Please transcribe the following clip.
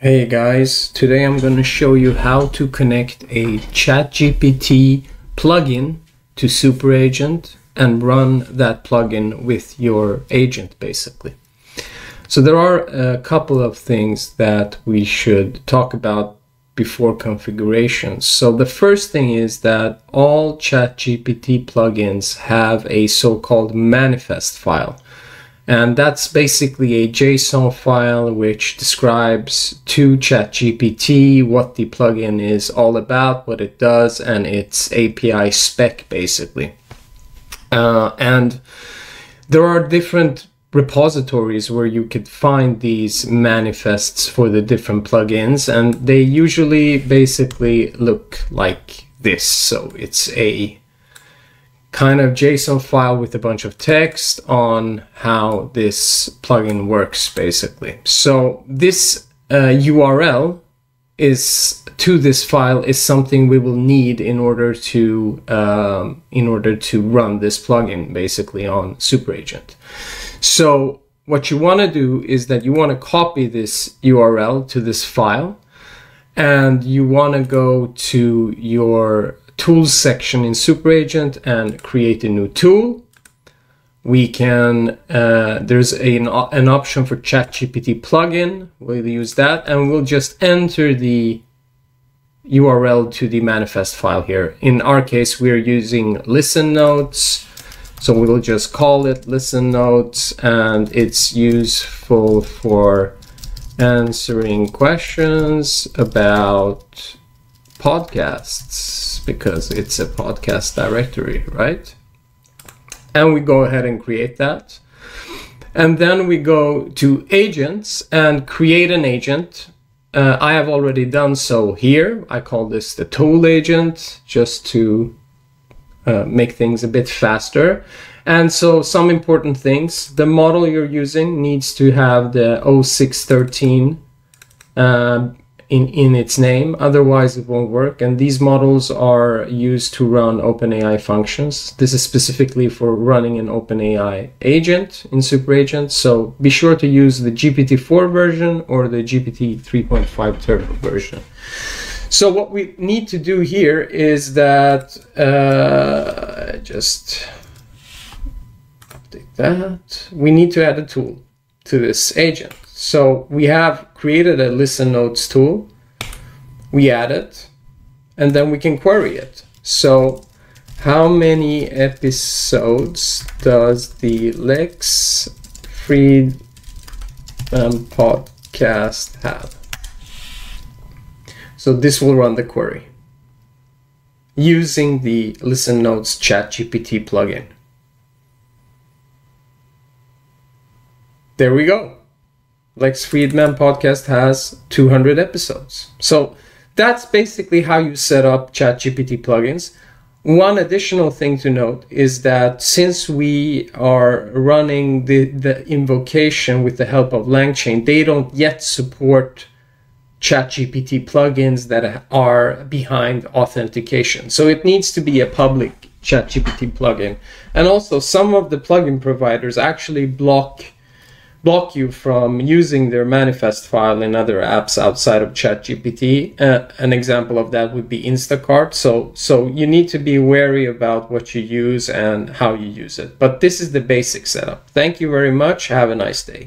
Hey guys, today I'm going to show you how to connect a ChatGPT plugin to SuperAgent and run that plugin with your agent basically. So there are a couple of things that we should talk about before configuration. So the first thing is that all ChatGPT plugins have a so-called manifest file. And that's basically a JSON file which describes to ChatGPT what the plugin is all about, what it does, and its API spec basically. Uh, and there are different repositories where you could find these manifests for the different plugins, and they usually basically look like this. So it's a kind of JSON file with a bunch of text on how this plugin works basically. So this uh, URL is to this file is something we will need in order to um, in order to run this plugin basically on SuperAgent. So what you want to do is that you want to copy this URL to this file and you want to go to your tools section in SuperAgent and create a new tool. We can, uh, there's a, an, an option for ChatGPT plugin. We'll use that and we'll just enter the URL to the manifest file here. In our case, we're using listen notes. So we will just call it listen notes and it's useful for answering questions about podcasts because it's a podcast directory, right? And we go ahead and create that. And then we go to agents and create an agent. Uh, I have already done so here. I call this the tool agent just to uh, make things a bit faster. And so some important things, the model you're using needs to have the 0613 uh, in, in its name, otherwise it won't work. And these models are used to run OpenAI functions. This is specifically for running an OpenAI agent in SuperAgent. So be sure to use the GPT-4 version or the GPT 3.5 Turbo version. So what we need to do here is that uh, just update that. We need to add a tool to this agent. So we have created a listen notes tool. We add it and then we can query it. So how many episodes does the Lex Fridman um, podcast have? So this will run the query using the Listen Notes ChatGPT plugin. There we go. Lex Fridman podcast has 200 episodes. So that's basically how you set up ChatGPT plugins. One additional thing to note is that since we are running the, the invocation with the help of LangChain, they don't yet support ChatGPT plugins that are behind authentication. So it needs to be a public ChatGPT plugin. And also some of the plugin providers actually block block you from using their manifest file in other apps outside of ChatGPT. Uh, an example of that would be Instacart. So, so you need to be wary about what you use and how you use it. But this is the basic setup. Thank you very much. Have a nice day.